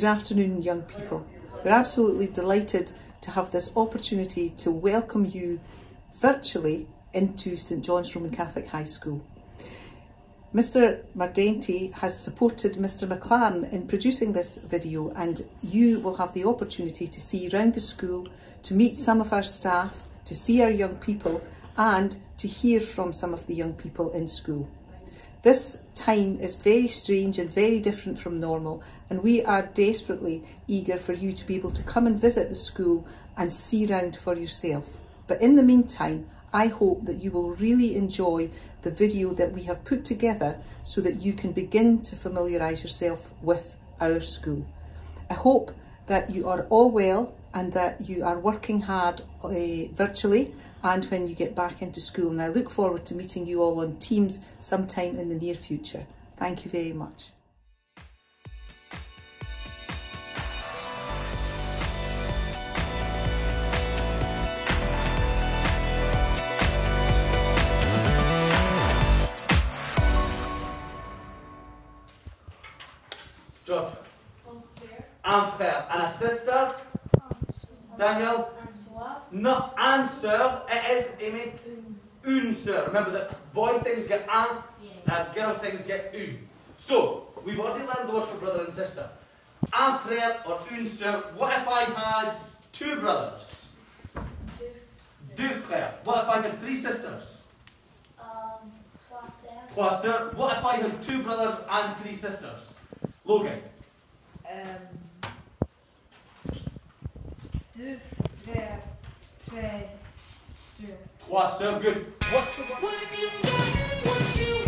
Good afternoon, young people. We're absolutely delighted to have this opportunity to welcome you virtually into St John's Roman Catholic High School. Mr Mardenti has supported Mr McLaren in producing this video and you will have the opportunity to see around the school, to meet some of our staff, to see our young people and to hear from some of the young people in school. This time is very strange and very different from normal and we are desperately eager for you to be able to come and visit the school and see round for yourself. But in the meantime, I hope that you will really enjoy the video that we have put together so that you can begin to familiarise yourself with our school. I hope that you are all well and that you are working hard uh, virtually and when you get back into school. And I look forward to meeting you all on Teams sometime in the near future. Thank you very much. Josh. Un frère. And a sister. Daniel. Not answer. It is, Amy, une sœur. Remember that boy things get un, and girl things get une. So, we've already learned the words for brother and sister. Un frère or une sœur. What if I had two brothers? Deux frères. What if I had three sisters? Um, trois sœurs. Trois sœurs. What if I had two brothers and three sisters? Logan. Um, deux frères, très sûrs. Trois sœurs. Good. What's the one?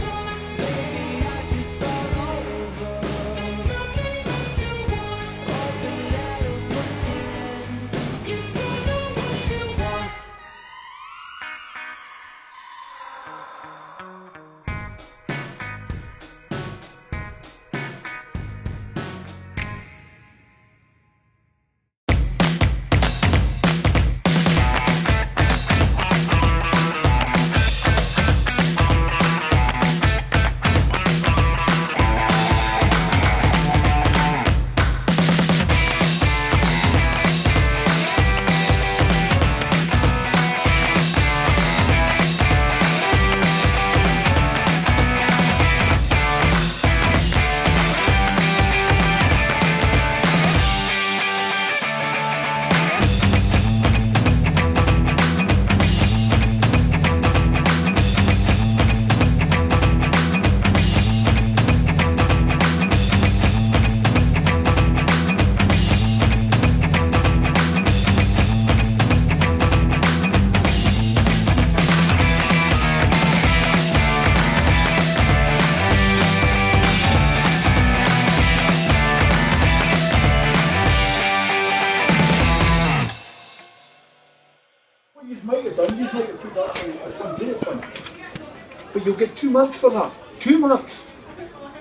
Marks for that. Two marks.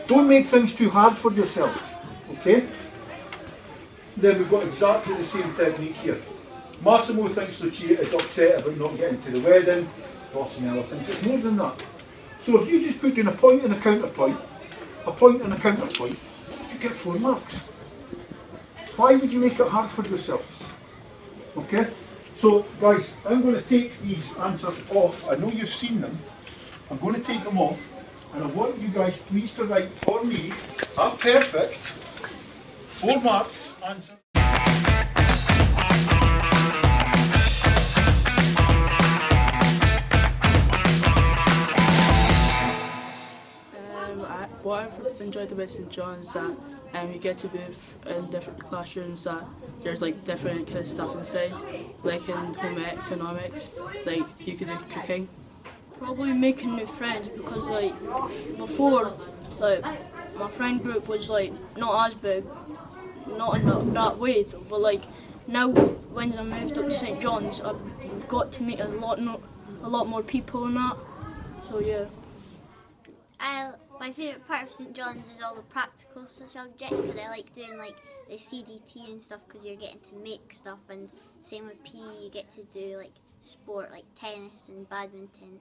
Don't make things too hard for yourself. Okay? Then we've got exactly the same technique here. Massimo thinks Lucia is upset about not getting to the wedding. Rossanella thinks it's more than that. So if you just put in a point and a counterpoint, a point and a counterpoint, you get four marks. Why would you make it hard for yourselves? Okay? So guys, I'm going to take these answers off. I know you've seen them. I'm going to take them off and I want you guys please to write for me a perfect four marks answer. Um, what I've enjoyed the about St John is that um, you get to be in different classrooms that there's like different kind of stuff inside, like in home economics, like you could do cooking. Probably making new friends because like before, like my friend group was like not as big, not in that, that way. But like now, when I moved up to St John's, I've got to meet a lot, no, a lot more people and that. So yeah. I, my favourite part of St John's is all the practical subjects because I like doing like the CDT and stuff because you're getting to make stuff and same with PE you get to do like sport like tennis and badminton.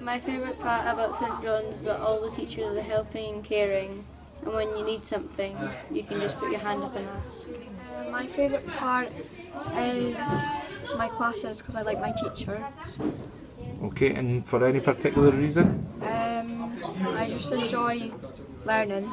My favourite part about St John's is that all the teachers are helping and caring and when you need something, you can just put your hand up and ask. My favourite part is my classes because I like my teachers. Okay, and for any particular reason? Um, I just enjoy learning.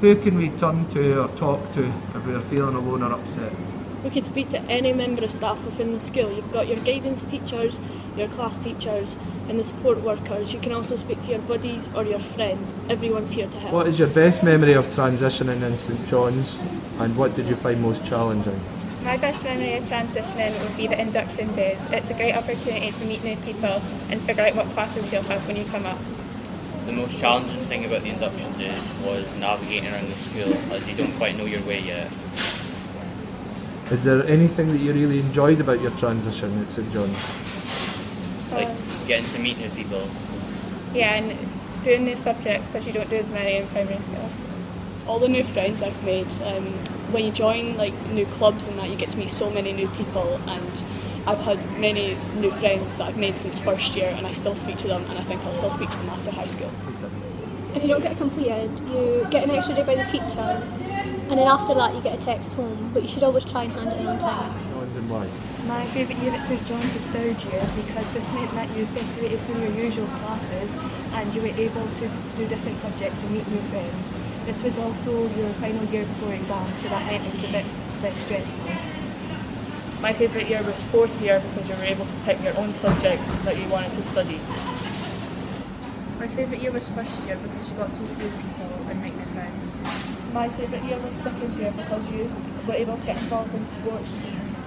Who can we turn to or talk to if we're feeling alone or upset? We can speak to any member of staff within the school. You've got your guidance teachers, your class teachers, and the support workers. You can also speak to your buddies or your friends. Everyone's here to help. What is your best memory of transitioning in St John's and what did you find most challenging? My best memory of transitioning would be the induction days. It's a great opportunity to meet new people and figure out what classes you'll have when you come up. The most challenging thing about the induction days was navigating around the school as you don't quite know your way yet. Is there anything that you really enjoyed about your transition at St John's? Like getting to meet new people. Yeah, and doing new subjects because you don't do as many in primary school. all the new friends I've made. Um, when you join like new clubs and that, you get to meet so many new people, and I've had many new friends that I've made since first year, and I still speak to them, and I think I'll still speak to them after high school. If you don't get it completed, you get an extra day by the teacher, and then after that you get a text home. But you should always try and hand it in on time. and why? My favourite year at St John's was third year because this meant that you separated from your usual classes and you were able to do different subjects and meet new friends. This was also your final year before exams, so that meant it was a bit less stressful. My favourite year was fourth year because you were able to pick your own subjects that you wanted to study. My favourite year was first year because you got to meet new people and make new friends. My favourite year was second year because you were able to get involved in sports teams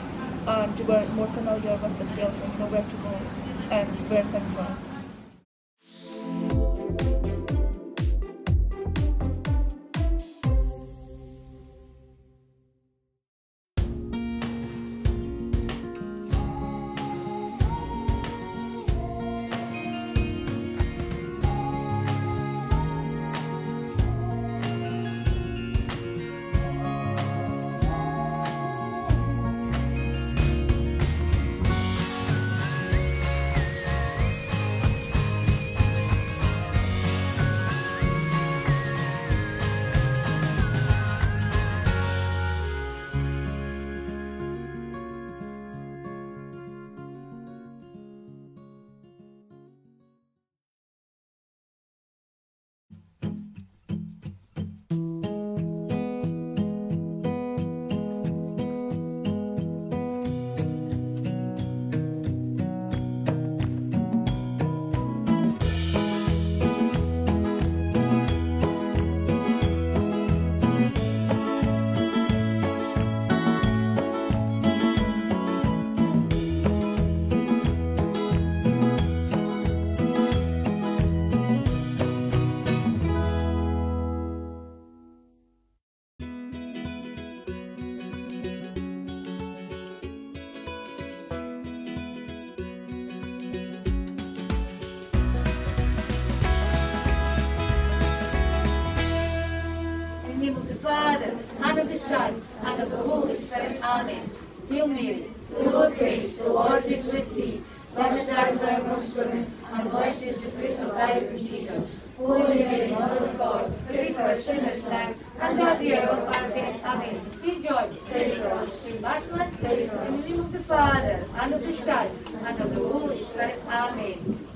and you were more familiar with the skills and you know where to go and where things were. And of the Holy Spirit. Amen. Hail Mary, full of grace, the Lord is with thee. Blessed art thou amongst women, and blessed is the fruit of thy womb, Jesus. Holy Mary, Mother of God, pray for us sinners now, and at the hour of our death. Amen. Saint John, pray for us. Saint Marcelin, pray for us. In the name of the Father, and of the Son, and of the Holy Spirit. Amen.